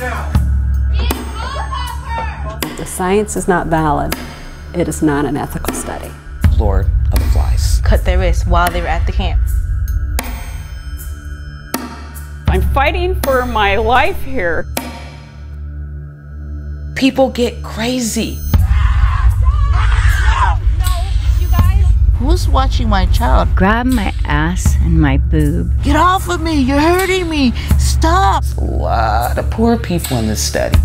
right now. The science is not valid. It is not an ethical study. Lord of the Flies. Cut their wrists while they were at the camp. I'm fighting for my life here. People get crazy. Who's watching my child? Grab my ass and my boob. Get off of me! You're hurting me! Stop! A lot of poor people in this study.